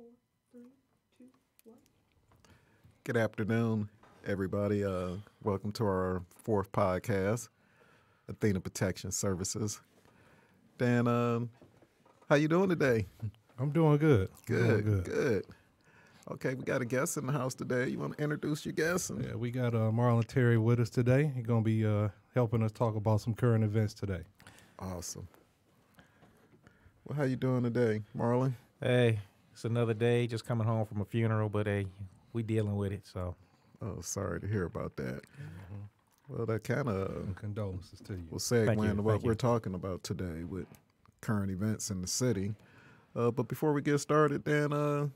four, three, two, one. Good afternoon, everybody. Uh, welcome to our fourth podcast, Athena Protection Services. Dan, um, how you doing today? I'm doing good. I'm Good, doing good, Okay, we got a guest in the house today. You want to introduce your guest? And- Yeah, we got uh, Marlon Terry with us today. He's gonna be uh, helping us talk about some current events today. Awesome. Well, how you doing today, Marlon? Hey, it's another day. Just coming home from a funeral, but hey, we dealing with it. So Oh, sorry to hear about that. Well, that kind of condolences to you. will segue Thank into what thank we're you. talking about today with current events in the city. Uh, but before we get started, Dan, uh,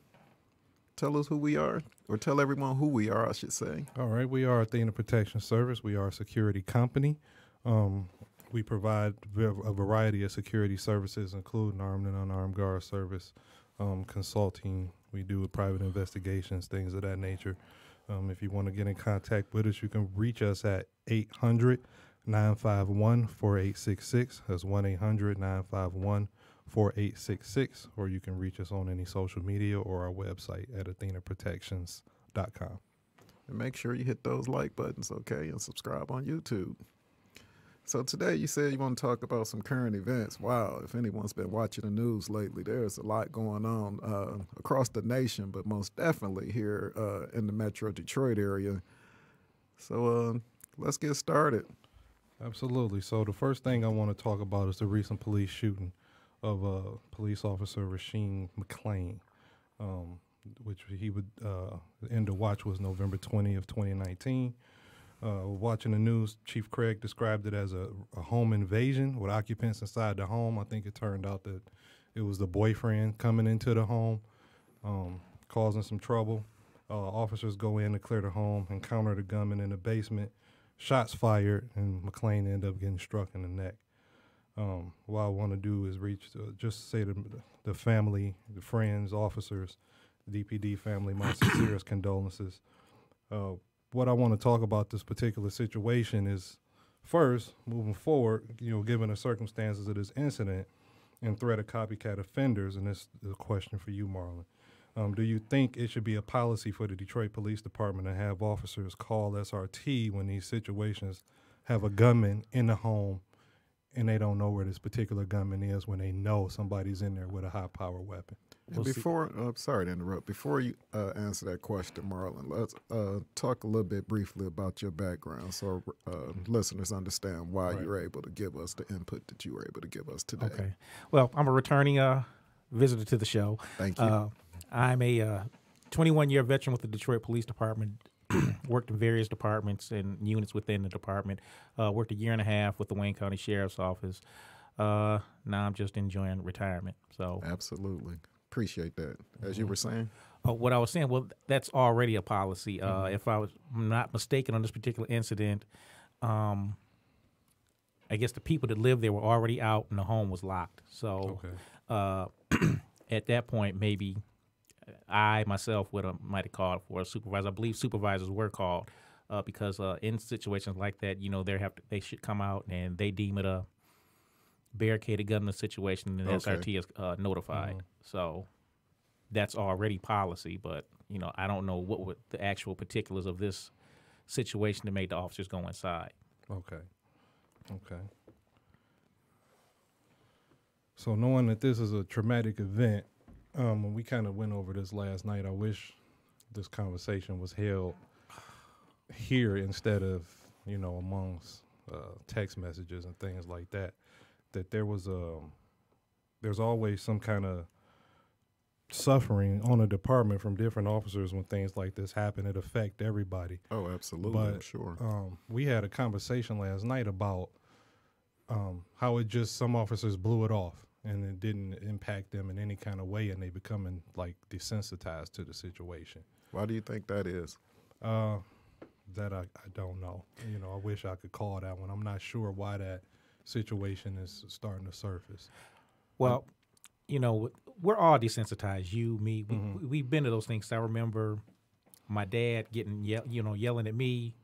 tell us who we are, or tell everyone who we are, I should say. All right, we are Athena Protection Service. We are a security company. Um, we provide a variety of security services, including armed and unarmed guard service, um, consulting. We do private investigations, things of that nature. Um, if you want to get in contact with us, you can reach us at 800 951 4866. That's 1 800 951 4866. Or you can reach us on any social media or our website at athenaprotections.com. And make sure you hit those like buttons, okay, and subscribe on YouTube. So today you said you want to talk about some current events. Wow, if anyone's been watching the news lately, there's a lot going on uh, across the nation, but most definitely here uh, in the Metro Detroit area. So uh, let's get started. Absolutely. So the first thing I want to talk about is the recent police shooting of uh, police officer Rasheen McClain, um, which he would uh, end of watch was November 20 of 2019. Uh, watching the news, Chief Craig described it as a, a home invasion with occupants inside the home. I think it turned out that it was the boyfriend coming into the home, um, causing some trouble. Uh, officers go in to clear the home, encounter the gunman in the basement shots fired, and McClain ended up getting struck in the neck. Um, what I want to do is reach, uh, just say to the family, the friends, officers, DPD family, my sincerest condolences. Uh, what I want to talk about this particular situation is first, moving forward, you know, given the circumstances of this incident and threat of copycat offenders, and this is a question for you, Marlon. Um, do you think it should be a policy for the Detroit Police Department to have officers call SRT when these situations have a gunman in the home and they don't know where this particular gunman is when they know somebody's in there with a high power weapon? And We'll see. before, uh, sorry to interrupt. Before you uh, answer that question, Marlon, let's uh, talk a little bit briefly about your background, so uh, listeners understand why Right. you were able to give us the input that you were able to give us today. okay. Well, I'm a returning uh, visitor to the show. Thank you. Uh, I'm a uh, 21 year veteran with the Detroit Police Department. worked in various departments and units within the department. Uh, worked a year and a half with the Wayne County Sheriff's Office. Uh, now I'm just enjoying retirement. So Absolutely, appreciate that. As you were saying, Uh, what I was saying, well, that's already a policy. Uh, If I was not mistaken on this particular incident, um, I guess the people that lived there were already out and the home was locked. So Okay. uh, at that point, maybe I myself would have might have called for a supervisor. I believe supervisors were called uh, because uh, in situations like that, you know, they have to, they should come out and they deem it a barricaded gun in the situation, and the Okay. SRT is uh, notified. So that's already policy, but you know, I don't know what were the actual particulars of this situation that made the officers go inside. Okay. Okay. So knowing that this is a traumatic event, um, and we kind of went over this last night. I wish this conversation was held here instead of you know amongst uh, text messages and things like that. That there was um, there's always some kind of suffering on a department from different officers when things like this happen. It affect everybody oh, absolutely, I'm But, sure. um, we had a conversation last night about um, how it just some officers blew it off and it didn't impact them in any kind of way, and they becoming like desensitized to the situation. Why do you think that is? Uh, that I, I don't know. You know, I wish I could call that one. I'm not sure why that situation is starting to surface. Well, you know, we're all desensitized. You, me, we, Mhm. we've been to those things. I remember my dad getting, yell, you know, yelling at me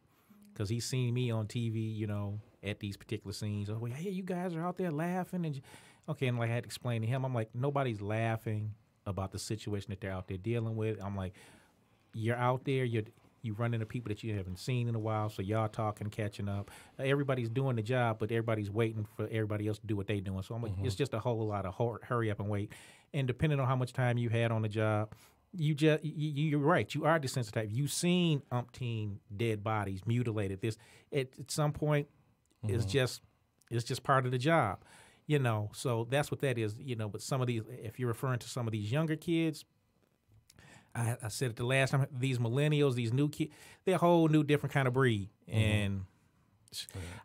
because he's seen me on TV, you know, at these particular scenes. Oh, hey, you guys are out there laughing, and j-" okay, and like I had to explain to him, I'm like, nobody's laughing about the situation that they're out there dealing with. I'm like, you're out there, you're you run into people that you haven't seen in a while, so y'all talking, catching up. Everybody's doing the job, but everybody's waiting for everybody else to do what they're doing. So I'm like, it's mm-hmm. just a whole lot of hur- hurry up and wait. And depending on how much time you had on the job, you just you, you're right. You are desensitized. You've seen umpteen dead bodies mutilated. This at, at some point is mm-hmm. just it's just part of the job, you know. So that's what that is, you know. But some of these, if you're referring to some of these younger kids, I, I said it the last time. These millennials, these new kids, they're a whole new different kind of breed, and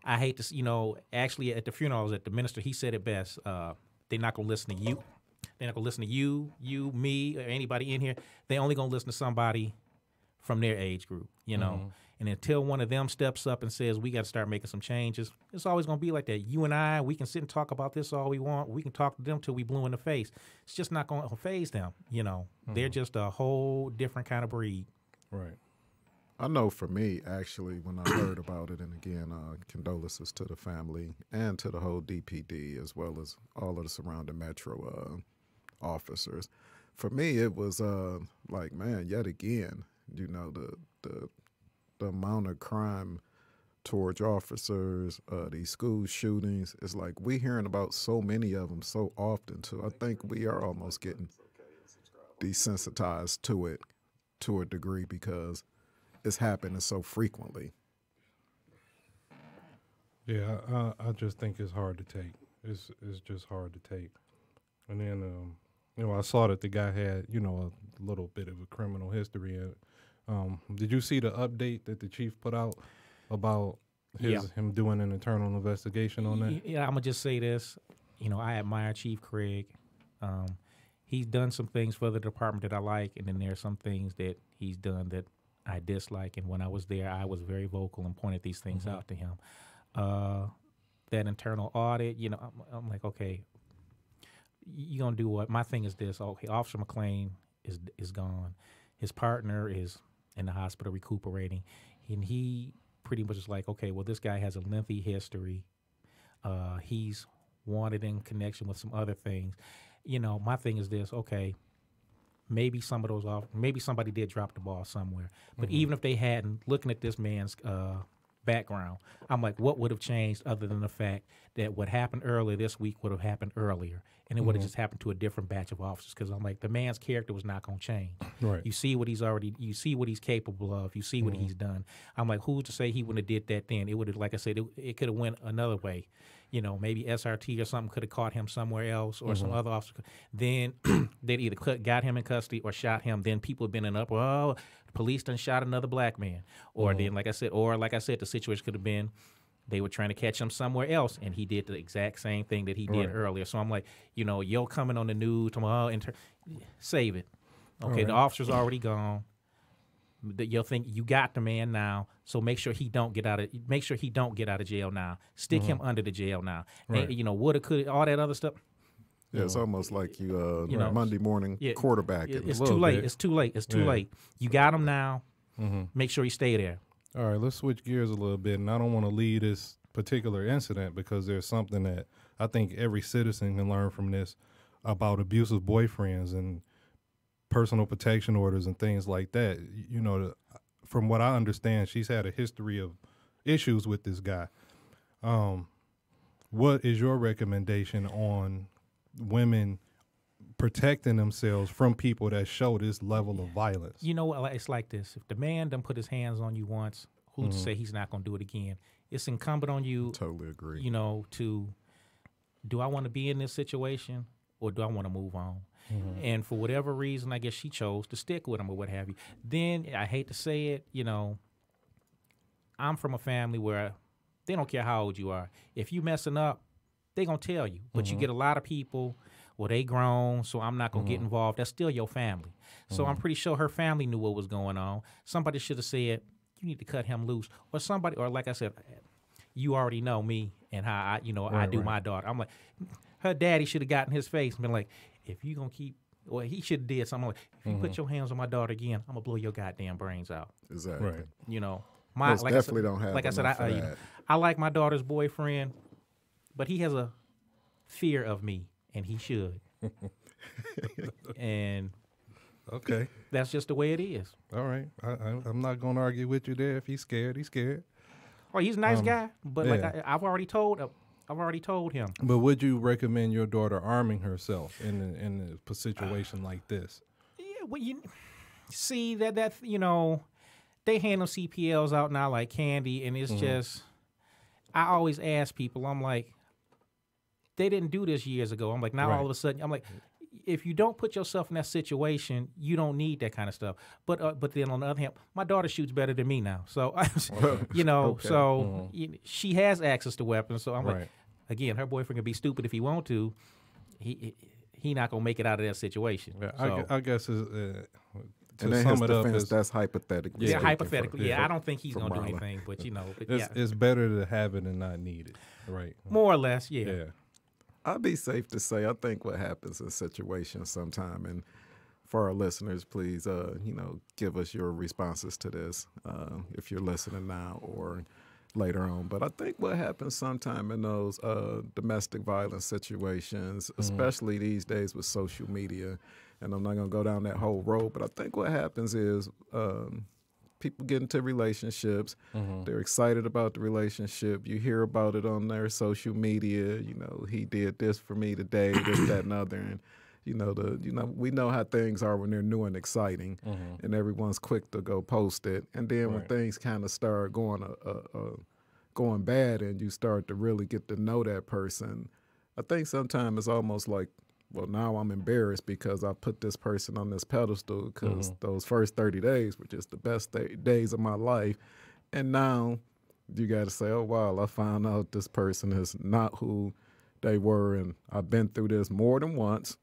I hate to, you know. Actually, at the funerals, at the minister, he said it best. Uh, they're not gonna listen to you. They're not gonna listen to you, you, me, or anybody in here. They only gonna listen to somebody from their age group, you know. And until one of them steps up and says, "We got to start making some changes," it's always going to be like that. You and I, we can sit and talk about this all we want. We can talk to them till we blue in the face. It's just not going to phase them, you know. They're just a whole different kind of breed. Right. I know for me, actually, when I heard about it, and again, uh, condolences to the family and to the whole DPD, as well as all of the surrounding Metro uh, officers. For me, it was uh, like, man, yet again, you know, the the the amount of crime towards officers, uh, these school shootings. It's like we're hearing about so many of them so often too. I think we are almost getting desensitized to it to a degree because it's happening so frequently. Yeah, I, I just think it's hard to take. It's it's just hard to take. And then, um, you know, I saw that the guy had, you know, a little bit of a criminal history. And, um, did you see the update that the chief put out about his Yeah. him doing an internal investigation on that? Yeah, I'm gonna just say this. You know, I admire Chief Craig. Um, he's done some things for the department that I like, and then there are some things that he's done that I dislike. And when I was there, I was very vocal and pointed these things out to him. Uh, that internal audit, you know, I'm, I'm like, okay, you gonna do what? My thing is this. Okay, Officer McClain is is gone. His partner is in the hospital recuperating, and he pretty much is like, okay, well, this guy has a lengthy history. Uh, he's wanted in connection with some other things. You know, my thing is this. Okay, maybe some of those off, maybe somebody did drop the ball somewhere. But even if they hadn't, looking at this man's uh, background, I'm like, what would have changed other than the fact that what happened earlier this week would have happened earlier, and it would have mm-hmm. just happened to a different batch of officers? Because I'm like, the man's character was not going to change. Right. You see what he's already, you see what he's capable of. You see what mm-hmm. he's done. I'm like, who's to say he wouldn't have did that then? It would have, like I said, it, it could have went another way. You know, maybe SRT or something could have caught him somewhere else, or some mm-hmm. other officer. Then they'd either cut, got him in custody or shot him. Then people have been in up. Oh, police done shot another black man. Or mm-hmm. then, like I said, or like I said, the situation could have been they were trying to catch him somewhere else, and he did the exact same thing that he did Right. earlier. So I'm like, you know, yo coming on the news tomorrow, oh, inter- save it. Okay, the officer's already gone. The- You'll think you got the man now, so make sure he don't get out of make sure he don't get out of jail now. Stick him mm-hmm. under the jail now. And, you know, woulda, coulda, all that other stuff. Yeah, it's almost like you, uh, You know, Monday morning yeah, quarterback. It- it. It's too late. bit. It's too late. It's too Yeah. late. You got him now. Mm-hmm. Make sure he stay there. All right, let's switch gears a little bit, and I don't want to leave this particular incident because there's something that I think every citizen can learn from this about abusive boyfriends and personal protection orders and things like that. You know, from what I understand, she's had a history of issues with this guy. Um, what is your recommendation on women protecting themselves from people that show this level of violence? You know, what, it's like this. If the man done put his hands on you once, who mm-hmm. to say he's not going to do it again? It's incumbent on you Totally agree. you know, to do I want to be in this situation or do I want to move on? And for whatever reason, I guess she chose to stick with him or what have you. Then I hate to say it, you know, I'm from a family where they don't care how old you are. If you messing up, they gonna tell you. But you get a lot of people, well, they grown, so I'm not gonna get involved. That's still your family. So I'm pretty sure her family knew what was going on. Somebody should have said, you need to cut him loose. Or somebody, or like I said, you already know me and how I, you know, I do right. my daughter. I'm like, her daddy should have gotten his face and been like, if you gonna keep, well, he should have did something like, if you Mm-hmm. put your hands on my daughter again, I'm gonna blow your goddamn brains out. exactly. Right. You know, my Most like I definitely said, don't have Like I said, I, enough uh, you know. I like my daughter's boyfriend, but he has a fear of me, and he should. and Okay. that's just the way it is. All right. I, I'm not going to argue with you there. If he's scared, he's scared. Or he's a nice Um, guy, but like yeah. I, I've already told, I've already told him. But would you recommend your daughter arming herself in a, in a situation like this? Yeah, well, you see that that you know they handle CPLs out now like candy, and it's just. I always ask people, I'm like, they didn't do this years ago. I'm like, now Right. all of a sudden, I'm like, if you don't put yourself in that situation, you don't need that kind of stuff. But uh, but then on the other hand, my daughter shoots better than me now, so you know, Okay. so y- she has access to weapons. So I'm like, again, her boyfriend can be stupid if he want to. He he not gonna make it out of that situation. Yeah, so. I, gu- I guess is, uh, to and in sum his it up, defense, is, that's hypothetical. Yeah, Yeah. hypothetically. Yeah, for- I don't think he's gonna do anything, but you know, but it's, yeah, it's better to have it and not need it. Right. more or less, yeah. Yeah. I'd be safe to say I think what happens in situations sometime, and for our listeners, please, uh, you know, give us your responses to this uh, if you're listening now or later on. But I think what happens sometime in those uh, domestic violence situations, especially these days with social media, and I'm not going to go down that whole road, but I think what happens is um, people get into relationships. They're excited about the relationship. You hear about it on their social media. You know, he did this for me today, this, that, and other. And you know, the you know we know how things are when they're new and exciting, and everyone's quick to go post it. And then when Right. things kind of start going uh, uh, uh, going bad, and you start to really get to know that person, I think sometimes it's almost like. Well, now I'm embarrassed because I put this person on this pedestal because those first 30 days were just the best day, days of my life. And now you got to say, oh, wow, I found out this person is not who they were. And I've been through this more than once.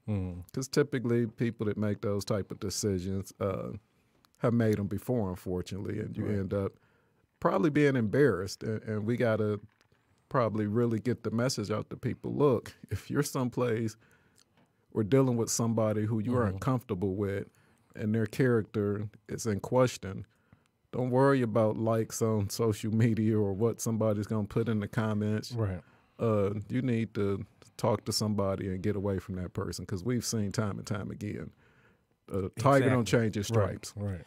Because typically, people that make those type of decisions uh, have made them before, unfortunately. And you end up probably being embarrassed. And, and we got to probably really get the message out to people look, if you're someplace or dealing with somebody who you are uncomfortable with and their character is in question, don't worry about likes on social media or what somebody's going to put in the comments. Right. Uh, you need to talk to somebody and get away from that person because we've seen time and time again. Uh, tiger don't change his stripes. Right. Right.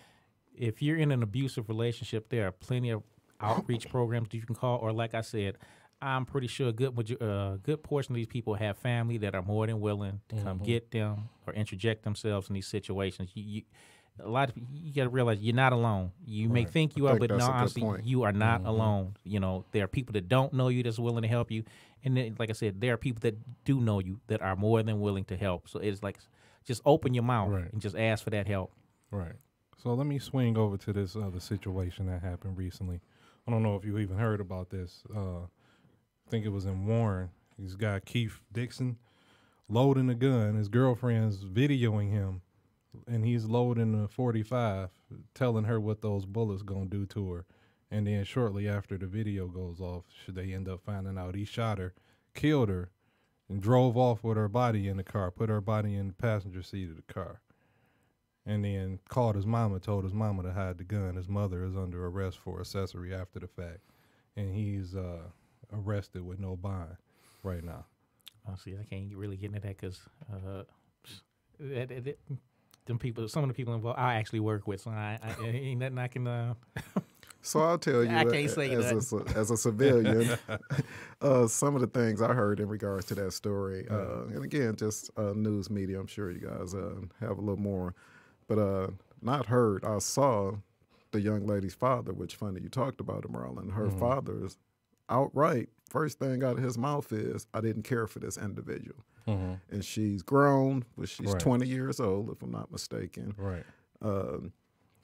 If you're in an abusive relationship, there are plenty of outreach programs that you can call, or like I said, I'm pretty sure a good uh, good portion of these people have family that are more than willing to come get them or interject themselves in these situations. You, you a lot of you got to realize you're not alone. You may think you I are, think but no, honestly, you are not alone. You know, there are people that don't know you that's willing to help you, and then, like I said, there are people that do know you that are more than willing to help. So it's like just open your mouth Right. and just ask for that help. Right. So let me swing over to this other situation that happened recently. I don't know if you even heard about this. Uh, I think it was in Warren. This guy Keith Dixon loading a gun. His girlfriend's videoing him, and he's loading a 45, telling her what those bullets gonna do to her. And then shortly after the video goes off, should they end up finding out he shot her, killed her, and drove off with her body in the car, put her body in the passenger seat of the car and then called his mama, told his mama to hide the gun. His mother is under arrest for accessory after the fact, and he's uh, arrested with no bond right now. Honestly, I can't really get into that because uh, that, that, that- them people, some of the people involved, I actually work with, so I, I ain't nothing I can. Uh, So I'll tell you, I can't say as, a, as a civilian, uh, some of the things I heard in regards to that story, uh, and again, just uh, news media. I'm sure you guys uh, have a little more, but uh, not heard. I saw the young lady's father, which funny you talked about it, Marlon. Her Mm-hmm. father's outright first thing out of his mouth is, "I didn't care for this individual," and she's grown, but she's Right. 20 years old, if I'm not mistaken Right. um,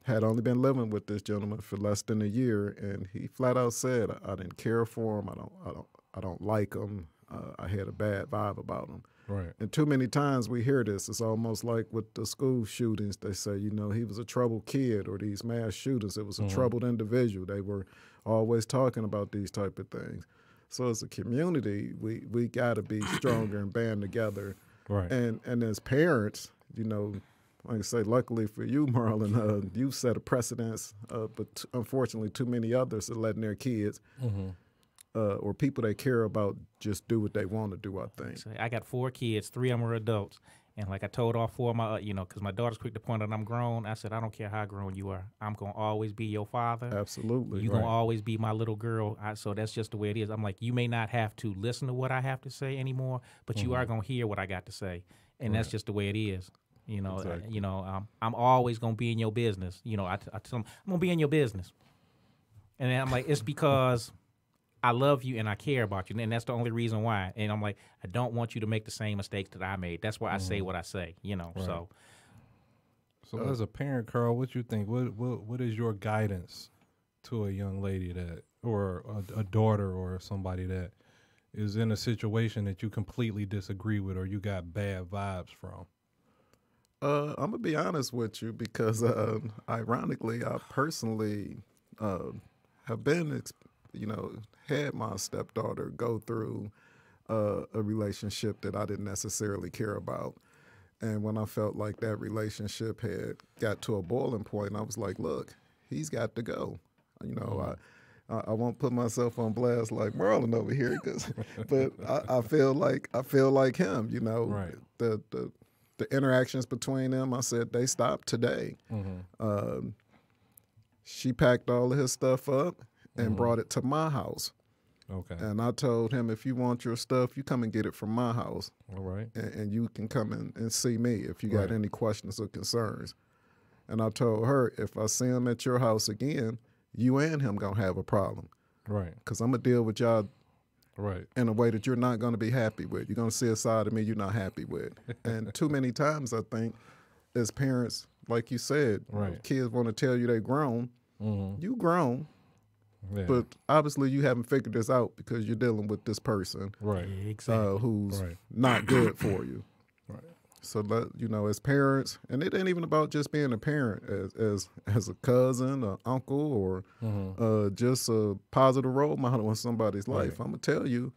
had only been living with this gentleman for less than a year, and he flat out said, "I, I didn't care for him. I don't. I don't. I don't like him. Uh, I had a bad vibe about him." Right. And too many times we hear this. It's almost like with the school shootings. They say, you know, he was a troubled kid, or these mass shooters. It was a troubled individual. They were always talking about these type of things. So as a community, we we got to be stronger and band together. Right. And and as parents, you know, like I say, luckily for you, Marlon, uh, you set a precedence, uh, but t- unfortunately, too many others are letting their kids uh, or people they care about just do what they want to do. I think. I got four kids, three of them are adults, And like I told all four of my, you know, because my daughter's quick to point out I'm grown. I said, I don't care how grown you are. I'm gonna always be your father. Absolutely. You're gonna always be my little girl. I, so that's just the way it is. I'm like, you may not have to listen to what I have to say anymore, but you Mm-hmm. are gonna hear what I got to say, and that's just the way it is. You know, uh, Exactly. you know, um, I'm always gonna be in your business. You know, I, t- I tell them I'm gonna be in your business, and I'm like, it's because I love you and I care about you, and that's the only reason why. And I'm like, I don't want you to make the same mistakes that I made. That's why I say what I say. You know, Right. so So Uh, as a parent, Carl, what you think? What what what is your guidance to a young lady that, or a, a daughter, or somebody that is in a situation that you completely disagree with, or you got bad vibes from? Uh, I'm gonna be honest with you because, uh, ironically, I personally uh, have been, ex- you know, had my stepdaughter go through uh, a relationship that I didn't necessarily care about, and when I felt like that relationship had got to a boiling point, I was like, "Look, he's got to go." You know, I. I I won't put myself on blast like Marlon over here, 'cause- but I, I feel like I feel like him. You know, Right. the the the interactions between them, I said they stopped today. Um, she packed all of his stuff up and brought it to my house. Okay, And I told him, if you want your stuff, you come and get it from my house, all right, and, and you can come in and see me if you got Right. any questions or concerns. And I told her, if I see him at your house again, you and him gonna have a problem, right, cause I'm gonna deal with y'all right, in a way that you're not going to be happy with. You're going to see a side of me you're not happy with. And too many times, I think, as parents, like you said, Right. kids want to tell you they grown. mm-hmm. You grown, yeah, but obviously you haven't figured this out because you're dealing with this person right, exactly. uh, who's Right. not good for you. right, So let you know, as parents, and it ain't even about just being a parent, as as as a cousin, an uncle, or mm-hmm. uh, just a positive role model in somebody's Right. life. I'm gonna tell you,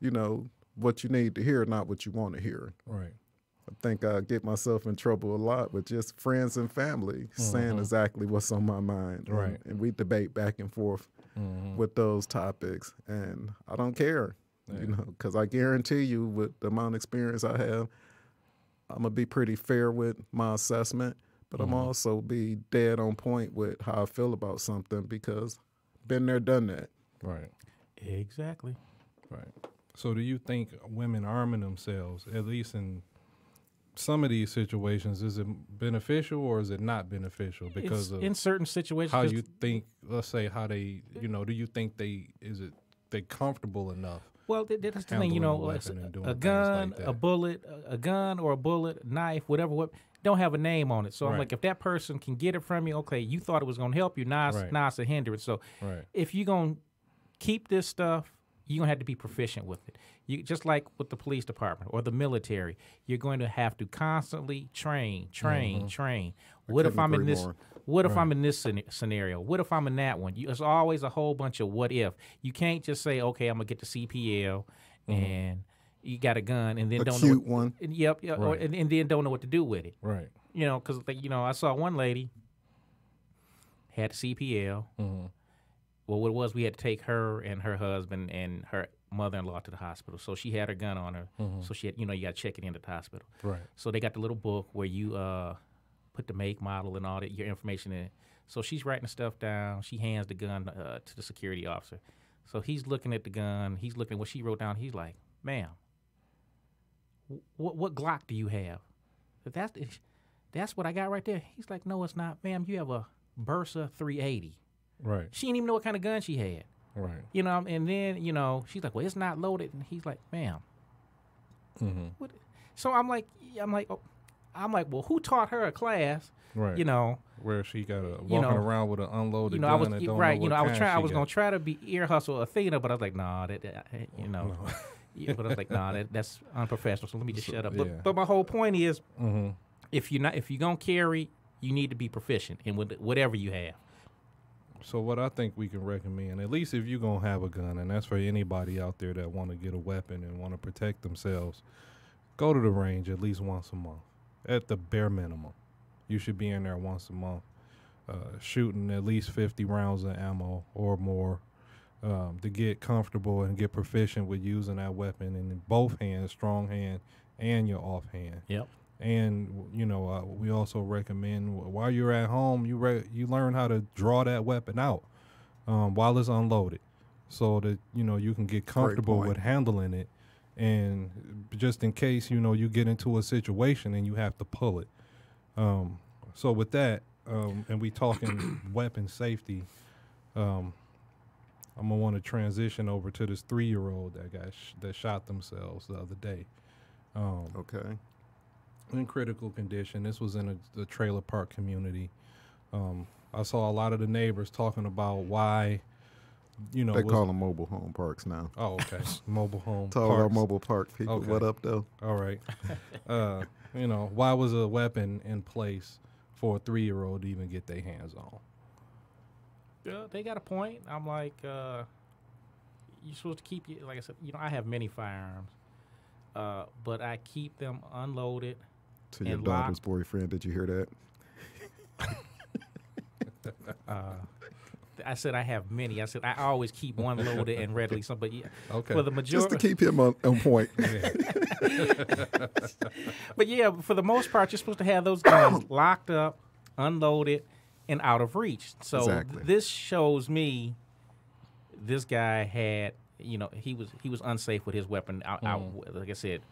you know, what you need to hear, not what you want to hear. right, I think I get myself in trouble a lot with just friends and family saying exactly what's on my mind. And- Mm-hmm. Right. And, we debate back and forth mm-hmm. with those topics, and I don't care, Yeah. you know, because I guarantee you, with the amount of experience I have, I'm gonna be pretty fair with my assessment, but Mm-hmm. I'm also be dead on point with how I feel about something because been there, done that. right. exactly. Right. So, do you think women arming themselves, at least in some of these situations, is it beneficial or is it not beneficial because in certain situations. how you think? Let's say how they, you know, do you think they is it they comfortable enough? Well, th- that's the thing, you know, a like, weapon and doing a gun, like a bullet, a, gun or a bullet, knife, whatever, what don't have a name on it. So I'm like, if that person can get it from you, okay, you thought it was going to help you, now it's, Right. now it's a hindrance. So Right. if you're going to keep this stuff, you're going to have to be proficient with it. You just like with the police department or the military, you're going to have to constantly train, train, train. What if I'm in this? more. What if I'm in this scenario? What if I'm in that one? You, it's always a whole bunch of what if. You can't just say, okay, I'm gonna get the CPL, and you got a gun, and then A don't know. What, one. and yep, yep or, and, and then don't know what to do with it. Right. You know, because you know, I saw one lady had a CPL. Mm-hmm. Well, what it was, we had to take her and her husband and her mother-in-law to the hospital. So she had her gun on her. So she had, you know, you got to check it in at the hospital. Right. So they got the little book where you uh, put the make, model, and all that your information in. So she's writing the stuff down. She hands the gun uh, to the security officer. So he's looking at the gun. He's looking at what she wrote down. He's like, "Ma'am, what what Glock do you have?" But That's that's what I got right there. He's like, "No, it's not, ma'am. You have a Bersa 380." Right. She didn't even know what kind of gun she had. Right. You know, and then you know she's like, "Well, it's not loaded," and he's like, "Ma'am." Mm-hmm. What? So I'm like, I'm like, oh, I'm like, well, who taught her a class? Right. You know, where she got a walking you know, around with an unloaded you know, gun I was and don't right. know you know, I was trying. I was got. gonna try to be ear hustle Athena, but I was like, nah, that, that you know, yeah, but I was like, nah, that, that's unprofessional. So let me just shut up. But, yeah. but my whole point is, Mm-hmm. if you're not, if you're gonna carry, you need to be proficient in whatever you have. So what I think we can recommend, at least if you're gonna have a gun, and that's for anybody out there that want to get a weapon and want to protect themselves, go to the range at least once a month, at the bare minimum. You should be in there once a month, uh, shooting at least 50 rounds of ammo or more um, to get comfortable and get proficient with using that weapon in both hands, strong hand and your off hand. Yep. And you know, uh, we also recommend while you're at home, you re- you learn how to draw that weapon out um, while it's unloaded, so that you know you can get comfortable with handling it. And just in case you know you get into a situation and you have to pull it. Um, so with that, um, and we talking weapon safety, um, I'm gonna want to transition over to this three year old that got sh- that shot themselves the other day. Um, Okay. In critical condition. This was in a, the trailer park community. Um, I saw a lot of the neighbors talking about why, you know, They was- call them mobile home parks now. Oh, okay, mobile home. To all our parks. mobile park people, Okay. what up though? All right. uh, you know, why was a weapon in place for a three year old to even get their hands on? Yeah, they got a point. I'm like, uh, you're supposed to keep your, like I said, you know, I have many firearms, uh, but I keep them unloaded. To your daughter's boyfriend, did you hear that? Uh, I said I have many. I said I always keep one loaded and readily. Some, but yeah, Okay. for the majority, Just to keep him on, on point. but yeah, for the most part, you're supposed to have those guns locked up, unloaded, and out of reach. So Exactly. this shows me this guy had, you know, he was he was unsafe with his weapon. Out, out like I said,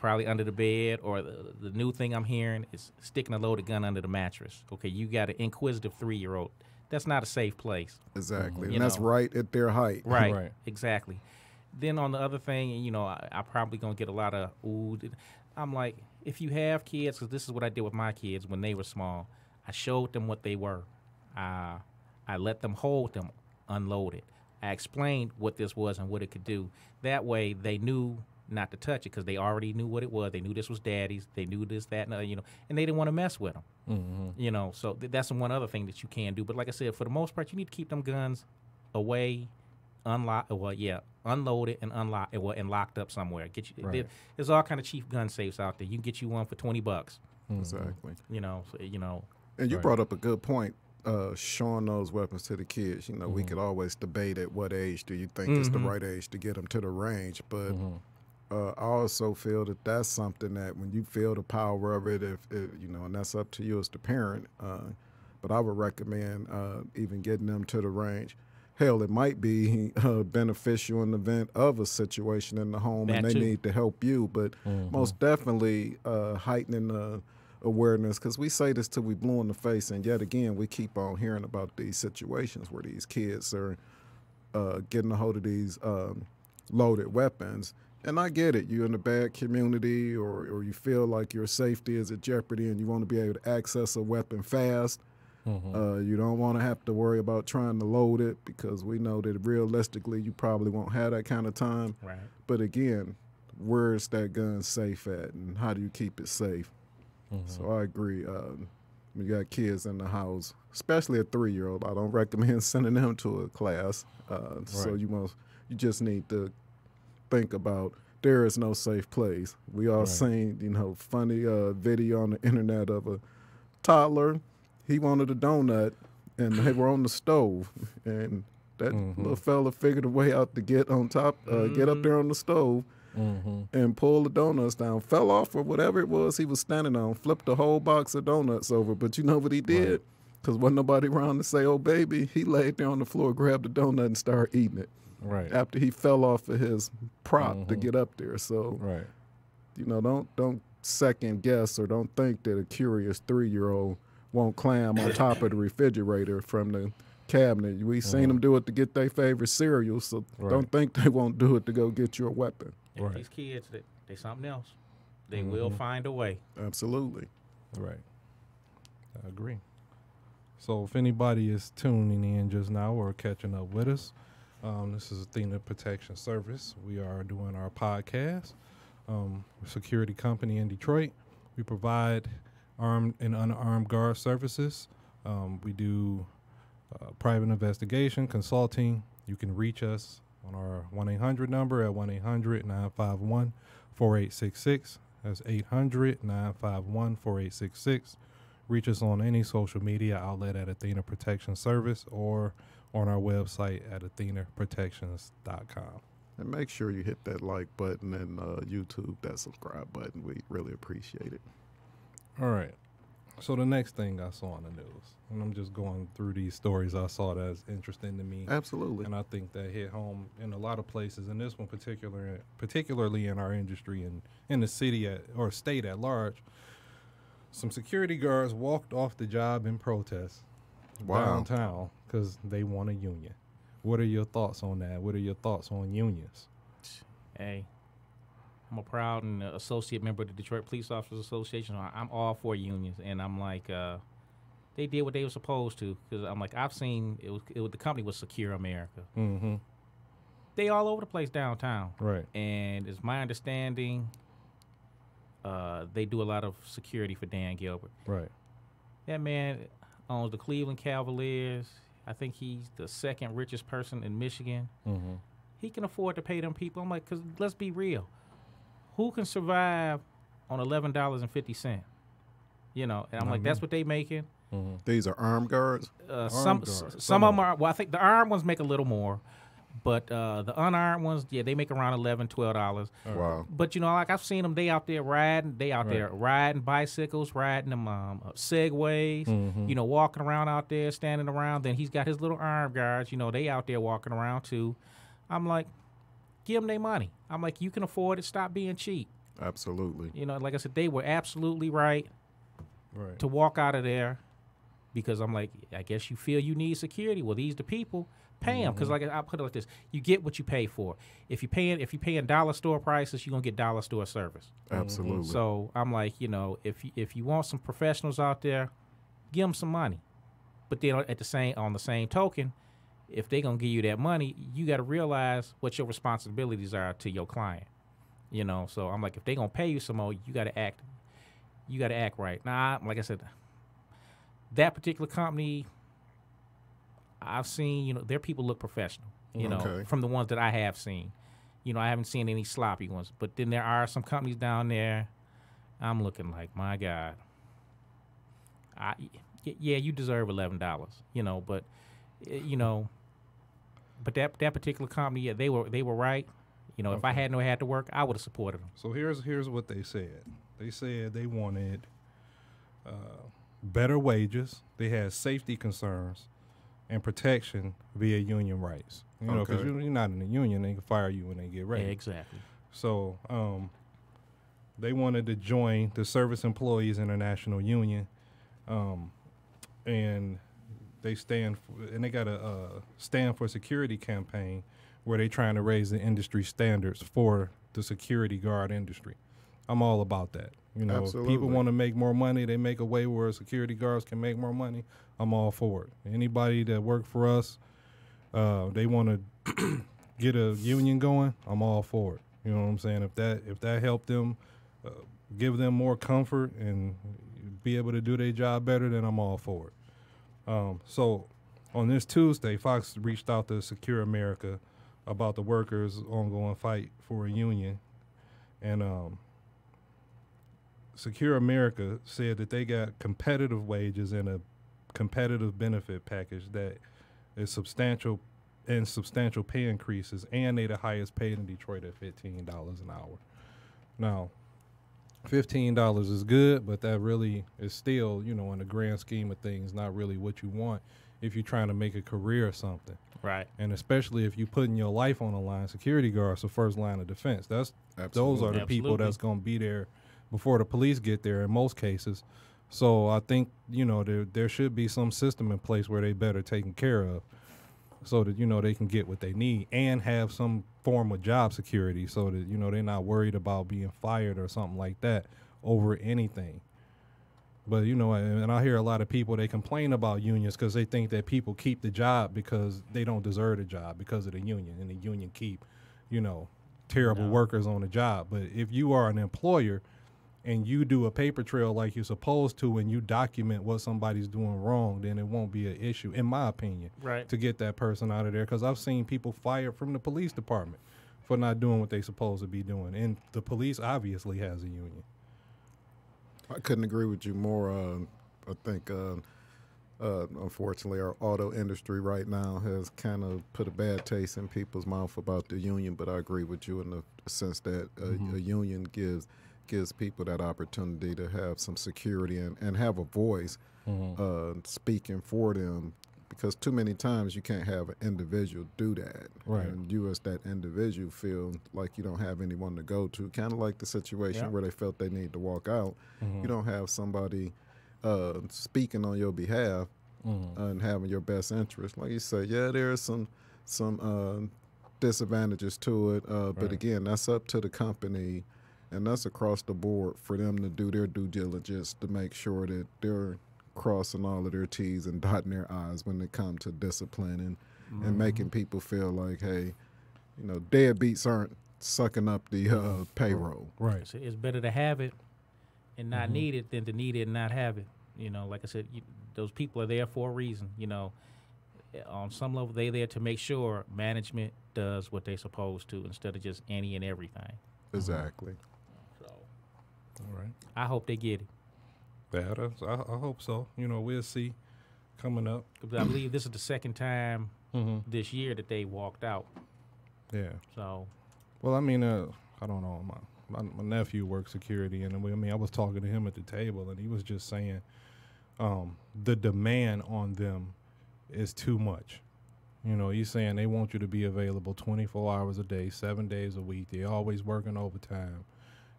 probably under the bed, or the, the new thing I'm hearing is sticking a loaded gun under the mattress. Okay, you got an inquisitive three year old. That's not a safe place. Exactly. You and that's know. right at their height. Right. Right. Exactly. Then on the other thing, you know, I, I probably gonna get a lot of ooh. I'm like, if you have kids, because this is what I did with my kids when they were small. I showed them what they were. Uh, I let them hold them unloaded. I explained what this was and what it could do. That way, they knew not to touch it because they already knew what it was. They knew this was daddy's. They knew this, that, and other, you know, and they didn't want to mess with them. Mm-hmm. You know, so th- that's one other thing that you can do. But like I said, for the most part, you need to keep them guns away, unlock. Well, yeah, unloaded and unlocked, well, and locked up somewhere. Get you. Right. there- there's all kind of cheap gun safes out there. You can get you one for twenty bucks. Exactly. You know, so, you know. And you Right. brought up a good point. Uh, showing those weapons to the kids. You know, we Mhm. could always debate at what age do you think is the right age to get them to the range, but Mm-hmm. Uh, I also feel that that's something that when you feel the power of it, if it, you know, and that's up to you as the parent. Uh, but I would recommend uh, even getting them to the range. Hell, it might be uh, beneficial in the event of a situation in the home, and they too. need to help you. But Mhm. most definitely uh, heightening the awareness because we say this till we blue in the face, and yet again we keep on hearing about these situations where these kids are uh, getting a hold of these um, loaded weapons. And I get it. You're in a bad community, or, or you feel like your safety is at jeopardy, and you want to be able to access a weapon fast. Mm-hmm. Uh, you don't want to have to worry about trying to load it because we know that realistically you probably won't have that kind of time. Right. But again, where's that gun safe at, and how do you keep it safe? Mm-hmm. So I agree. Um, when you got kids in the house, especially a three-year-old, I don't recommend sending them to a class. Uh, So you must, you just need to think about there is no safe place. We all Right. seen, you know, funny uh, video on the internet of a toddler. He wanted a donut, and they were on the stove, and that Mhm. little fella figured a way out to get on top, uh, get up Mhm. there on the stove, Mm-hmm. and pull the donuts down. Fell off or whatever it was he was standing on. Flipped the whole box of donuts over. But you know what he did? Right. Because wasn't nobody around to say, "Oh baby," he laid there on the floor, grabbed the donut, and started eating it. Right. After he fell off of his prop to Mhm. get up there. So Right. you know, don't don't second guess or don't think that a curious three year old won't climb on top of the refrigerator from the cabinet. We seen Mhm. them do it to get their favorite cereal, so Right. don't think they won't do it to go get your weapon. Right. These kids, they, they something else. They will Mhm. find a way. Absolutely. Right. I agree. So if anybody is tuning in just now or catching up with us, um, this is Athena Protection Service. We are doing our podcast. Um, security company in Detroit. We provide armed and unarmed guard services. Um, we do uh, private investigation, consulting. You can reach us on our 1 800 number at 1 800 951 4866. That's 800 951 4866. Reach us on any social media outlet at Athena Protection Service or on our website at athenaprotections.com. And make sure you hit that like button and uh, YouTube, that subscribe button. We really appreciate it. All right. So the next thing I saw on the news, and I'm just going through these stories I saw that's interesting to me, Absolutely. and I think that hit home in a lot of places. And this one particular, particularly in our industry and in the city at, or state at large, some security guards walked off the job in protest Wow. downtown because they want a union. What are your thoughts on that? What are your thoughts on unions? Hey, I'm a proud and associate member of the Detroit Police Officers Association. I'm all for unions, and I'm like, uh, they did what they were supposed to. Because I'm like, I've seen it was, it was the company was Secure America. Mm-hmm. They all over the place downtown, Right. and it's my understanding, uh, they do a lot of security for Dan Gilbert. Right. That man owns the Cleveland Cavaliers. I think he's the second richest person in Michigan. Mm-hmm. He can afford to pay them people. I'm like, cause let's be real, who can survive on eleven dollars and fifty cent? You know, and I'm Not like, that's what they making. Mm-hmm. These are armed guards. Uh, Armed some guards, s- some, some of of them are. Well, I think the armed ones make a little more, but uh, the unarmed ones, yeah, they make around 11 dollars. Wow. But you know, like I've seen them, they out there riding. They out Right. there riding bicycles, riding them um, uh, segways. Mhm. You know, walking around out there, standing around. Then he's got his little armed guards. You know, they out there walking around too. I'm like, give them their money. I'm like, you can afford it. Stop being cheap. Absolutely. You know, like I said, they were absolutely right Right. to walk out of there because I'm like, I guess you feel you need security. Well, these the people. Pay them because, mm-hmm. like I put it like this: you get what you pay for. If you paying if you paying dollar store prices, you're gonna get dollar store service. Absolutely. So I'm like, you know, if you, if you want some professionals out there, give them some money. But then at the same on the same token, if they're gonna give you that money, you got to realize what your responsibilities are to your client. You know, so I'm like, if they're gonna pay you some more, you got to act. You got to act right. Now, like I said, that particular company, I've seen. You know, their people look professional. You know, Okay. from the ones that I have seen. You know, I haven't seen any sloppy ones. But then there are some companies down there. I'm looking like, my God. I, yeah, you deserve eleven dollars. You know, but you know, but that that particular company, yeah, they were they were right. You know, if I hadn't had to work, I would have supported them. So here's here's what they said. They said they wanted uh, better wages. They had safety concerns and protection via union rights. You know, because Okay. you're you're not in the union, they can fire you when they get ready. exactly. So um, they wanted to join the Service Employees International Union, um, and they stand for, and they got a uh, stand for security campaign where they're trying to raise the industry standards for the security guard industry. I'm all about that. You know, if people want to make more money. They make a way where security guards can make more money. I'm all for it. Anybody that work for us, uh, they want to get a union going. I'm all for it. You know what I'm saying? If that if that helped them, uh, give them more comfort and be able to do their job better, then I'm all for it. Um, so on this Tuesday, Fox reached out to Secure America about the workers' ongoing fight for a union, and um, Secure America said that they got competitive wages and a competitive benefit package that is substantial and substantial pay increases, and they the highest paid in Detroit at fifteen dollars an hour. Now, fifteen dollars is good, but that really is still, you know, in the grand scheme of things, not really what you want if you're trying to make a career or something. Right. And especially if you're putting your life on the line, security guards the first line of defense. That's those are the people that's going to be there before the police get there in most cases. So I think you know there there should be some system in place where they better taken care of, so that you know they can get what they need and have some form of job security, so that you know they're not worried about being fired or something like that over anything. But you know, and and I hear a lot of people they complain about unions because they think that people keep the job because they don't deserve the job because of the union, and the union keep, you know, terrible No. workers on the job. But if you are an employer and you do a paper trail like you're supposed to, and you document what somebody's doing wrong, then it won't be an issue, in my opinion, Right. to get that person out of there. Because I've seen people fired from the police department for not doing what they supposed to be doing, and the police obviously has a union. I couldn't agree with you more. Uh, I think, uh, uh, unfortunately, our auto industry right now has kind of put a bad taste in people's mouth about the union. But I agree with you in the sense that uh, Mhm. a union gives gives people that opportunity to have some security and, and have a voice uh, speaking for them. Because too many times you can't have an individual do that, Right. and you as that individual feel like you don't have anyone to go to. Kind of like the situation where they felt they need to walk out. Mm-hmm. You don't have somebody uh, speaking on your behalf Mm-hmm. and having your best interest. Like you said, yeah, there are some some uh, disadvantages to it, uh, but Right. again, that's up to the company, and that's across the board for them to do their due diligence to make sure that they're crossing all of their T's and dotting their I's when it comes to disciplining and making people feel like, hey, you know, deadbeats aren't sucking up the uh, payroll. Right. It's, it's better to have it and not need it than to need it and not have it. You know, like I said, you, those people are there for a reason. You know, on some level, they're there to make sure management does what they're supposed to instead of just any and everything. Exactly. All right. I hope they get it. That's, I, I hope so. You know, we'll see coming up. I believe this is the second time Mm-hmm. this year that they walked out. Yeah. So Well, I mean, uh, I don't know. My, my my nephew works security, and I mean, I was talking to him at the table, and he was just saying, um, the demand on them is too much. You know, he's saying they want you to be available 24 hours a day, seven days a week. They're always working overtime,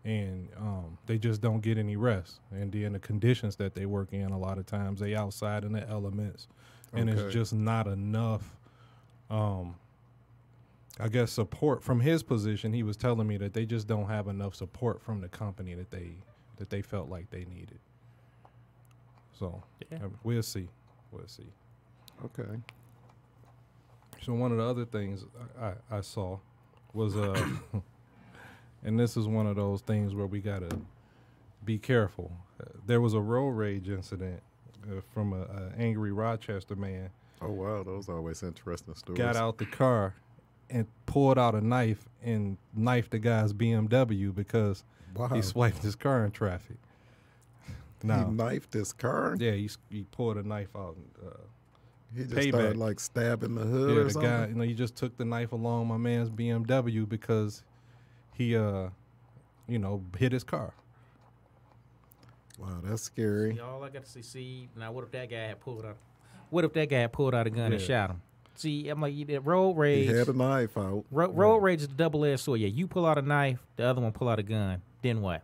and um, they just don't get any rest. And then the conditions that they work in, a lot of times, they outside in the elements, and Okay. it's just not enough. Um, I guess support from his position. He was telling me that they just don't have enough support from the company that they that they felt like they needed. So Yeah. um, we'll see, we'll see. Okay. So one of the other things I, I, I saw was uh, and this is one of those things where we gotta be careful. Uh, there was a road rage incident uh, from a, a angry Rochester man Oh wow, those are always interesting stories. got out the car and pulled out a knife and knifed the guy's BMW because Wow. he swiped his car in traffic. He knifed his car. yeah, he, he pulled a knife out. And, uh, He just Payback. started like stabbing the hood yeah, or the something. guy, you know, he just took the knife along my man's BMW because he, uh, you know, hit his car. Wow, that's scary. see, all I got to see, see now what if that guy had pulled out? What if that guy had pulled out a gun and shot him? See, I'm like, you did road He rage. had a knife out. Ro- road rage is a double edged sword. Yeah, you pull out a knife, the other one pull out a gun. Then what?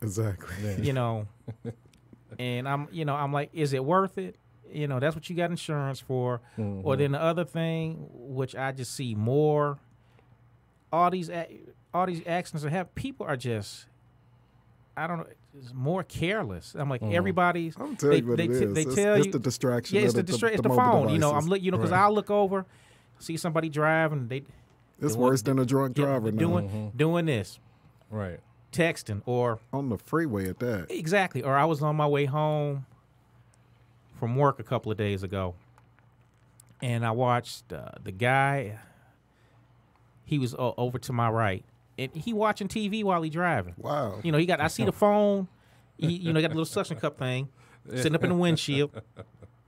Exactly. Yeah. You know, and I'm, you know, I'm like, is it worth it? You know, that's what you got insurance for. Or Mhm. then the other thing, which I just see more, all these a- all these accidents that have people are just, I don't know, it's more careless. I'm like Mhm. everybody's. I'm tell They- you what they it t- is. they it's, tell it's you- the distraction. Yeah, it's the, the, distra- it's the, mobile phone. You know, I'm look, you know, because Right. I'll look over, see somebody driving, they It's doing- worse than a drunk yeah, driver now. doing Mhm. doing this, Right. texting, or On the freeway at that. Exactly. Or I was on my way home from work a couple of days ago, and I watched uh, the guy. He was o- over to my right, and he watching TV while he driving. Wow. You know, he got. I see the phone. He, you know, got a little suction cup thing sitting up in the windshield.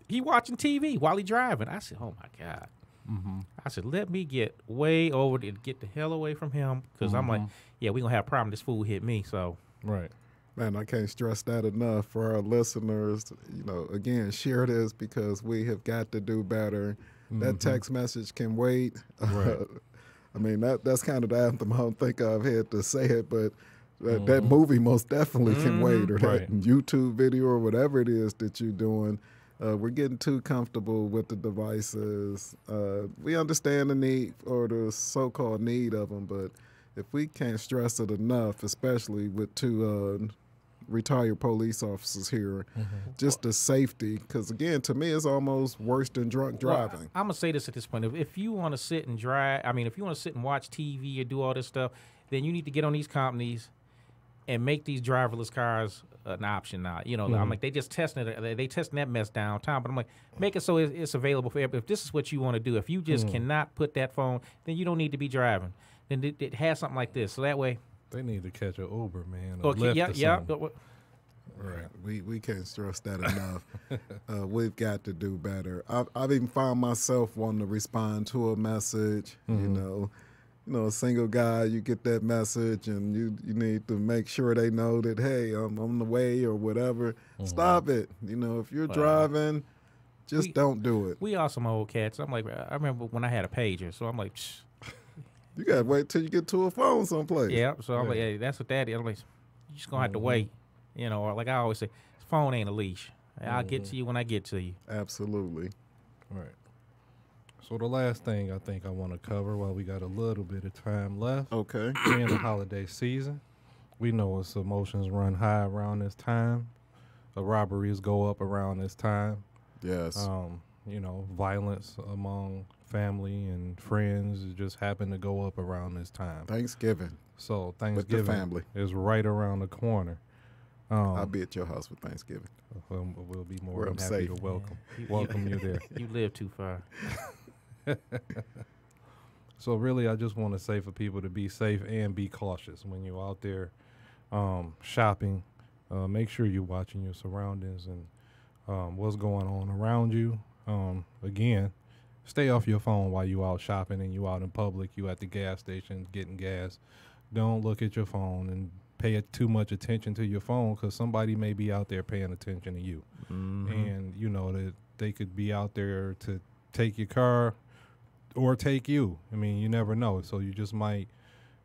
He watching TV while he driving. I said, "Oh my god." Mm-hmm. I said, "Let me get way over to get the hell away from him," because I'm like, mm-hmm. "Yeah, we gonna have a problem. This fool hit me." So Right. Man, I can't stress that enough for our listeners. You know, again, share this because we have got to do better. That mm-hmm. text message can wait. Right. I mean, that that's kind of the anthem I don't think I've had to say it, but that, that movie most definitely can wait, or that YouTube video or whatever it is that you're doing. Uh, we're getting too comfortable with the devices. Uh, we understand the need or the so-called need of them, but if we can't stress it enough, especially with two uh, retired police officers here, mm-hmm. just the safety. Because again, to me, it's almost worse than drunk driving. I'm gonna say this at this point: if, if you want to sit and drive, I mean, if you want to sit and watch TV or do all this stuff, then you need to get on these companies and make these driverless cars an option now. You know, I'm mm-hmm. like they just testing it. They, they testing that mess downtown, but I'm like, make it so it's, it's available for everybody. If this is what you want to do, if you just mm-hmm. cannot put that phone, then you don't need to be driving. Then it, it has something like this, so that way. They need to catch an Uber, man. Or Okay, Lyft yeah, or yeah. Right. We we can't stress that enough. uh, we've got to do better. I've, I've even found myself wanting to respond to a message, you know, you know, a single guy, you get that message and you, you need to make sure they know that, hey, I'm on the way or whatever. Stop it. You know, if you're Well, driving, just we- don't do it. We are some old cats. I'm like, I remember when I had a pager, so I'm like, Shh. You got to wait till you get to a phone someplace. yeah. So I'm like, hey, that's what that is. I'm like, you just gonna have to Mhm. wait, you know. Or like I always say, phone ain't a leash. I'll get Mhm. to you when I get to you. Absolutely. Right. So the last thing I think I want to cover while we got a little bit of time left, Okay. being the holiday season, we know its emotions run high around this time. The robberies go up around this time. Yes. Um, you know, violence among family and friends just happen to go up around this time. Thanksgiving So with the Thanksgiving family. is right around the corner. Um, I'll be at your house for Thanksgiving. um, we'll be more Where than I'm happy safe. to welcome You- welcome you there. You live too far. So really, I just want to say for people to be safe and be cautious when you're out there um, shopping. Uh, make sure you're watching your surroundings and um, what's going on around you. Um, again, stay off your phone while you out shopping and you out in public. You at the gas station getting gas. Don't look at your phone and pay too much attention to your phone because somebody may be out there paying attention to you Mm-hmm. and you know that they could be out there to take your car or take you. I mean, you never know. So you just might.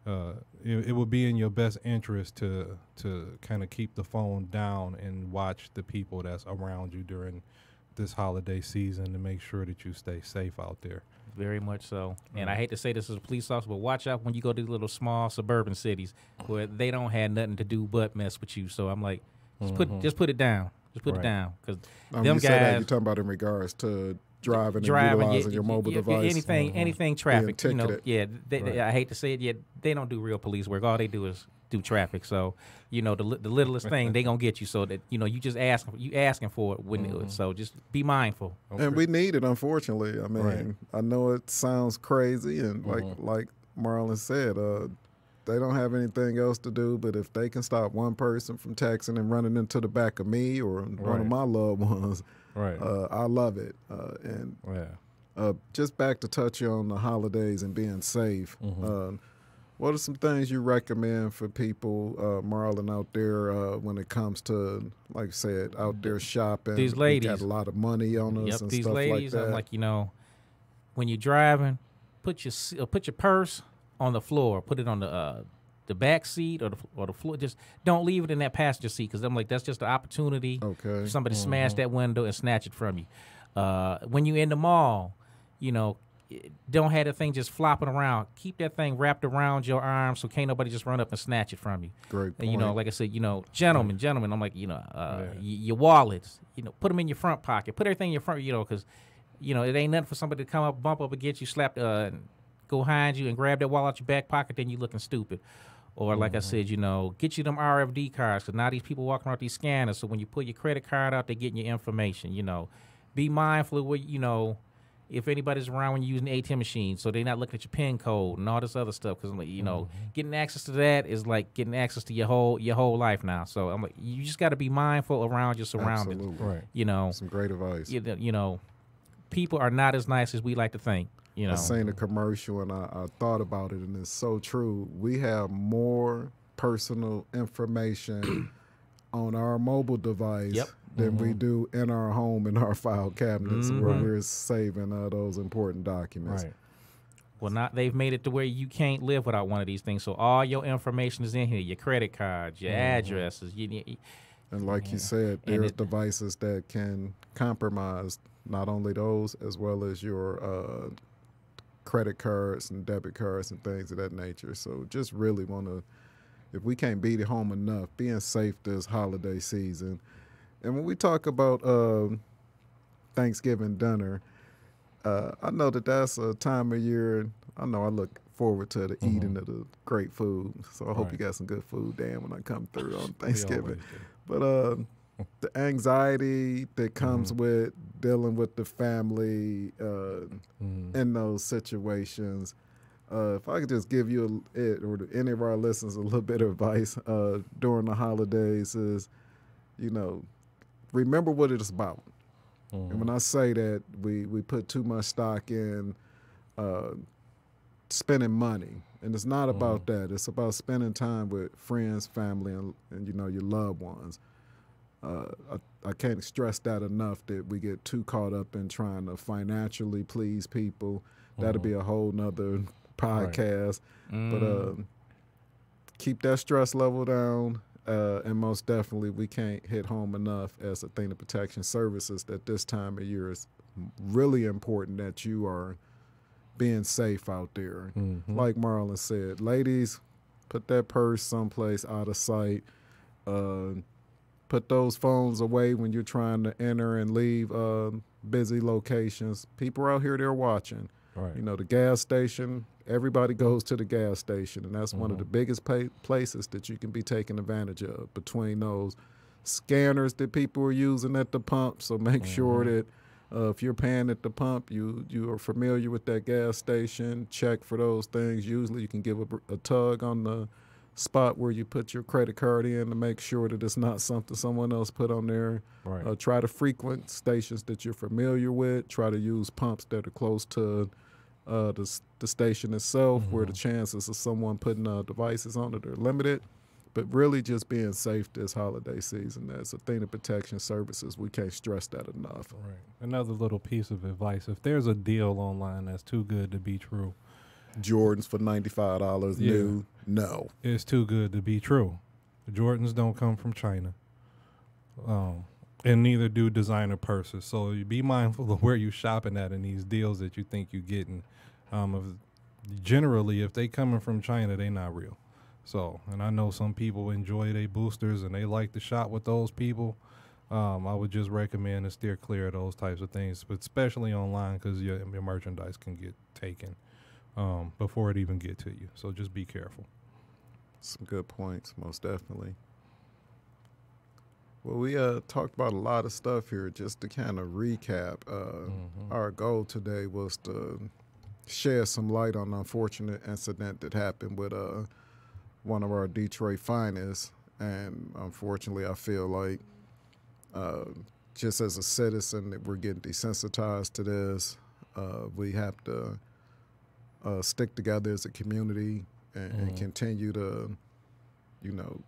Uh, it, it would be in your best interest to to kind of keep the phone down and watch the people that's around you during this holiday season to make sure that you stay safe out there. Very much so. And I hate to say this as a police officer, but watch out when you go to these little small suburban cities where they don't have nothing to do but mess with you. So I'm like, just put Mhm. just put it down. Just put Right. it down because Um, them you say that guys- you're talking about in regards to driving, driving, and yeah, utilizing your mobile yeah, yeah, device. anything, Mhm. anything traffic. You know, yeah. They, they- I hate to say it, yet they don't do real police work. All they do is do traffic. So, you know, the the littlest thing they gonna get you. So that you know, you just ask you asking for it when. Mhm. So just be mindful. And we need it, unfortunately. I mean, Right. I know it sounds crazy, and like Mhm. like Marlon said, uh, they don't have anything else to do. But if they can stop one person from texting and running into the back of me or one of my loved ones, right. uh, I love it. Uh, and yeah. uh, just back to touch on the holidays and being safe. Mhm. What are some things you recommend for people, uh, Marlon, out there uh, when it comes to, like I said, out there shopping? These We ladies. got a lot of money on us Yep, and these stuff ladies. like that. I'm like, you know, when you're driving, put your uh, put your purse on the floor. Put it on the uh, the back seat or the or the floor. Just don't leave it in that passenger seat because I'm like, that's just an opportunity okay. for somebody to smash that window and snatch it from you. Uh, when you in the mall, you know, i- don't have that thing just flopping around. Keep that thing wrapped around your arm so can't nobody just run up and snatch it from you. Great And, you know, like I said, you know, gentlemen, gentlemen. I'm like, you know, uh, Yeah. y- your wallets, you know, put them in your front pocket. Put everything in your front, you know, because, you know, it ain't nothing for somebody to come up, bump up against you, slap, uh, go behind you and grab that wallet out your back pocket. Then you looking stupid. Or like I said, you know, get you them RFD cards because now these people walking around these scanners. So when you pull your credit card out, they getting your information. You know, be mindful of what you know. If anybody's around when you're using the ATM machine, so they're not looking at your PIN code and all this other stuff, because like, you know, mm-hmm. getting access to that is like getting access to your whole your whole life now. So I'm like, you just got to be mindful around your surroundings. Absolutely. Right. You know, Some great advice. you, you know, people are not as nice as we like to think. You know, I seen a commercial and I, I thought about it, and it's so true. We have more personal information on our mobile device Yep. Than we do in our home in our file cabinets where Mhm. we're saving uh, those important documents. Right. Well, not they've made it to where you can't live without one of these things. So all your information is in here: your credit cards, your addresses. You, you, And like you said, And there's it- devices that can compromise not only those as well as your uh, credit cards and debit cards and things of that nature. So just really want to, if we can't beat it home enough, being safe this holiday season. And when we talk about um, Thanksgiving dinner, uh, I know that that's a time of year. I know I look forward to the eating of the great food. So I hope you got some good food, Dan, when I come through on Thanksgiving. But uh, the anxiety that comes with dealing with the family uh, Mhm. in those situations. Uh, if I could just give you a, it or any of our listeners a little bit of advice uh, during the holidays is, you know, remember what it is about. Mhm. And when I say that, we, we put too much stock in uh, spending money And it's not about that. It's about spending time with friends, family, and, and you know your loved ones. Uh, I, I can't stress that enough that we get too caught up in trying to financially please people. That'll be a whole nother podcast. But uh, keep that stress level down. Uh, and most definitely, we can't hit home enough as Athena Protection Services that this time of year is really important that you are being safe out there. Like Marlon said, ladies, put that purse someplace out of sight. Uh, put those phones away when you're trying to enter and leave uh, busy locations. People out here, they're watching. Right. You know, the gas station, everybody goes to the gas station, and that's one of the biggest pa- places that you can be taken advantage of between those scanners that people are using at the pump. So make sure that uh, if you're paying at the pump, you you are familiar with that gas station. Check for those things. Usually, you can give a, a tug on the spot where you put your credit card in to make sure that it's not something someone else put on there. Right. Uh, try to frequent stations that you're familiar with. Try to use pumps that are close to uh, the, the station itself, where the chances of someone putting uh, devices on it are limited. But really, just being safe this holiday season as Athena Protection Services, we can't stress that enough. Right. Another little piece of advice: if there's a deal online that's too good to be true, Jordans for ninety five dollars Yeah. new, no. it's too good to be true. The Jordans don't come from China, um, and neither do designer purses. So be mindful of where you're shopping at in these deals that you think you're getting. Um, if, generally, if they coming from China, they not real. So, and I know some people enjoy their boosters and they like to shop with those people. Um, I would just recommend to steer clear of those types of things, but especially online because your, your merchandise can get taken um, before it even get to you. So just be careful. Some good points, most definitely. Well, we uh, talked about a lot of stuff here. Just to kind of recap, uh, our goal today was to shed some light on the unfortunate incident that happened with uh, one of our Detroit finest. And unfortunately, I feel like uh, just as a citizen that we're getting desensitized to this. Uh, we have to uh, stick together as a community and, and continue to, you know,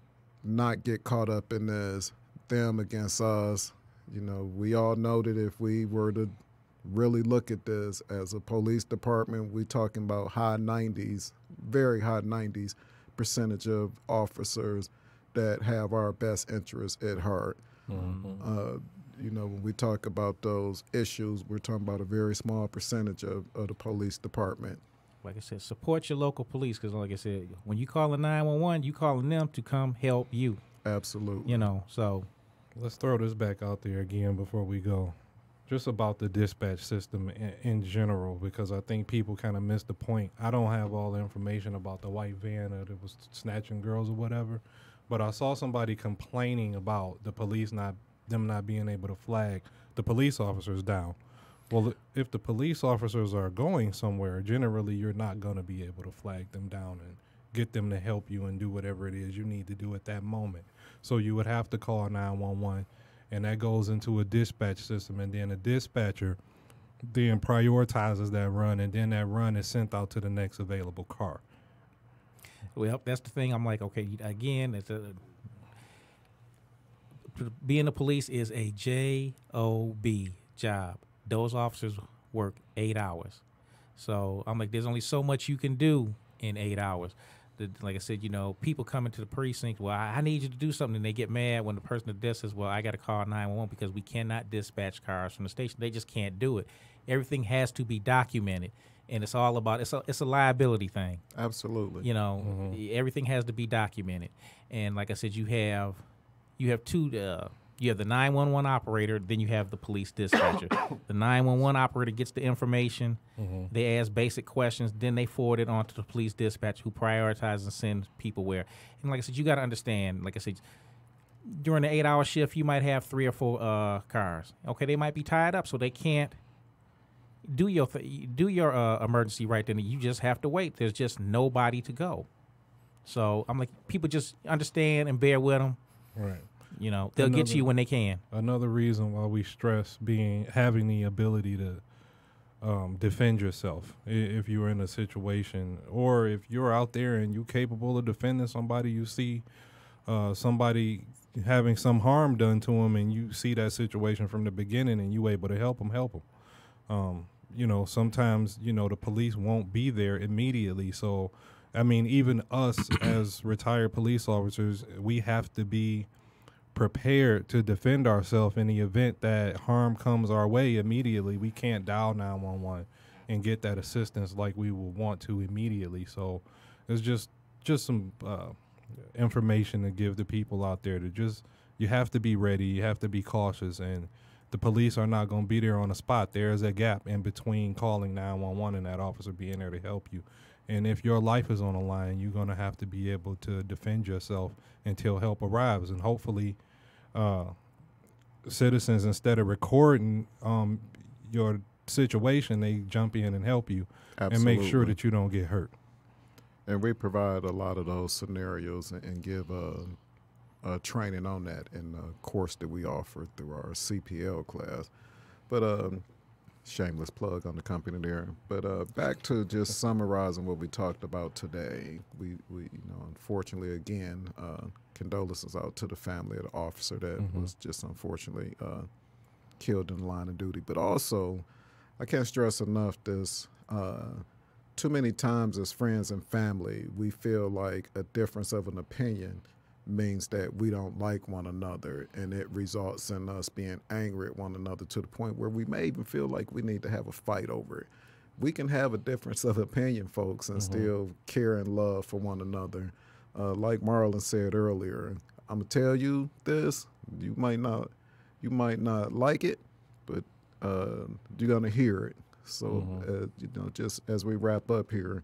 not get caught up in this them against us. You know, we all know that if we were to really look at this as a police department, we're talking about high 90s, very high 90s percentage of officers that have our best interests at heart. Uh, you know, when we talk about those issues, we're talking about a very small percentage of, of the police department. like I said, support your local police because, like I said, when you call a nine one one, you calling them to come help you. Absolutely. You know, so Let's throw this back out there again before we go. Just about the dispatch system in, in general, because I think people kind of miss the point. I don't have all the information about the white van that was snatching girls or whatever, but I saw somebody complaining about the police not them not being able to flag the police officers down. Well, if the police officers are going somewhere, generally you're not going to be able to flag them down and get them to help you and do whatever it is you need to do at that moment. So you would have to call 911, and that goes into a dispatch system, and then a dispatcher then prioritizes that run, and then that run is sent out to the next available car. Well, that's the thing. I'm like, okay, again, it's a being the police is a job job. Those officers work eight hours, so I'm like, there's only so much you can do in eight hours. The, like I said, you know, people coming to the precinct. Well, I, I need you to do something, and they get mad when the person at the desk says, "Well, I got to call 911 because we cannot dispatch cars from the station. They just can't do it. Everything has to be documented, and it's all about it's a it's a liability thing." Absolutely. you know e- everything has to be documented and like i said you have you have two uh, you have the 911 operator then you have the police dispatcher the 911 operator gets the information they ask basic questions then they forward it on to the police dispatcher who prioritizes and sends people where and like i said you got to understand like i said during the eight hour shift you might have three or four uh, cars okay they might be tied up so they can't do your th- do your uh, emergency right then. You just have to wait. There's just nobody to go. So I'm like, people just understand and bear with them. Right. You know, they'll get you when they can. Another reason why we stress being having the ability to um, defend yourself if you're in a situation, or if you're out there and you're capable of defending somebody. You see uh, somebody having some harm done to them, and you see that situation from the beginning, and you able to help them, help them. Um, you know, sometimes you know the police won't be there immediately, so I mean, even us as retired police officers, we have to be prepared to defend ourselves in the event that harm comes our way immediately. We can't dial 911 and get that assistance like we would want to immediately. So it's just just some uh, information to give the people out there to just you have to be ready, you have to be cautious and the police are not going to be there on the spot. There is a gap in between calling 911 and that officer being there to help you. And if your life is on the line, you're going to have to be able to defend yourself until help arrives. And hopefully, uh, citizens, instead of recording um, your situation, they jump in and help you and make sure that you don't get hurt. And we provide a lot of those scenarios and, and give uh, uh, training on that in the course that we offer through our CPL class. But um, shameless plug on the company there. But uh, back to just summarizing what we talked about today. We, we you know, unfortunately, again, uh, condolences out to the family of the officer that Mhm. was just unfortunately uh, killed in the line of duty. But also, I can't stress enough this. Uh, too many times as friends and family, we feel like a difference of an opinion means that we don't like one another, and it results in us being angry at one another to the point where we may even feel like we need to have a fight over it. We can have a difference of opinion, folks, and still care and love for one another. Uh, like Marlon said earlier, I'm gonna tell you this. You might not, you might not like it, but uh, you're gonna hear it. So, uh, you know, just as we wrap up here,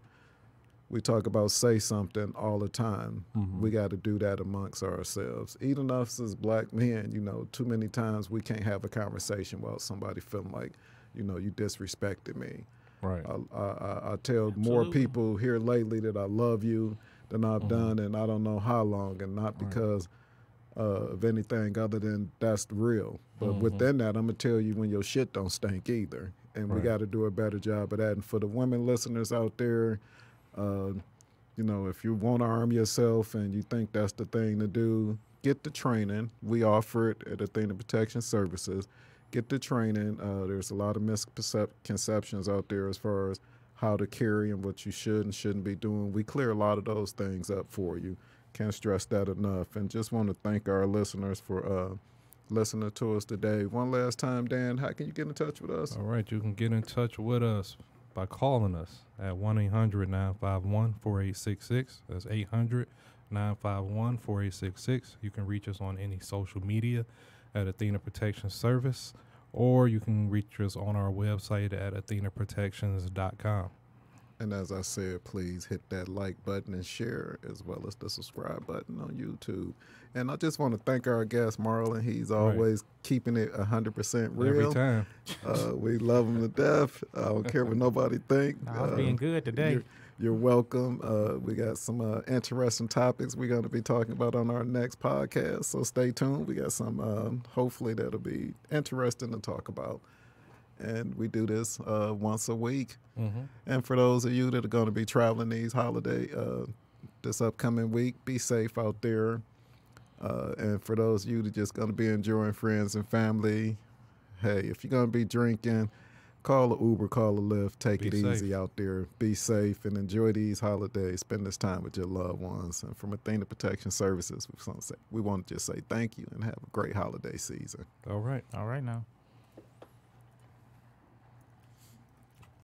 we talk about say something all the time. Mm-hmm. We got to do that amongst ourselves. Even us as black men, you know, too many times we can't have a conversation without somebody feeling like, you know, you disrespected me. Right. I, I, I- I tell more people here lately that I love you than I've mm-hmm. done, and I don't know how long, and not because uh, of anything other than that's real. But mm-hmm. within that, I'm gonna tell you when your shit don't stink either, and we got to do a better job of that. And for the women listeners out there, uh, you know, if you want to arm yourself and you think that's the thing to do, get the training. We offer it at Athena Protection Services. Get the training. Uh, there's a lot of misconceptions out there as far as how to carry and what you should and shouldn't be doing. We clear a lot of those things up for you. Can't stress that enough. And just want to thank our listeners for uh, listening to us today. One last time, Dan, how can you get in touch with us? All right, you can get in touch with us by calling us at 1 800 951 4866. That's 800 951 4866. You can reach us on any social media at Athena Protection Service, or you can reach us on our website at athenaprotections.com. And as I said, please hit that like button and share, as well as the subscribe button on YouTube. And I just want to thank our guest, Marlon. He's always keeping it 100% real. Every time. Uh, we love him to death. I don't care what nobody think. I was Uh, being good today. You're, you're welcome. Uh, we got some uh, interesting topics we're going to be talking about on our next podcast. So stay tuned. We got some, um, hopefully, that'll be interesting to talk about. And we do this uh, once a week. Mm-hmm. And for those of you that are going to be traveling these holiday, uh, this upcoming week, be safe out there. Uh, and for those of you that just going to be enjoying friends and family, hey, if you're going to be drinking, call a Uber, call a Lyft, take Be it safe. easy out there. Be safe and enjoy these holidays. Spend this time with your loved ones. And from Athena Protection Services, we want to say- we want to just say thank you and have a great holiday season. All right. All right now.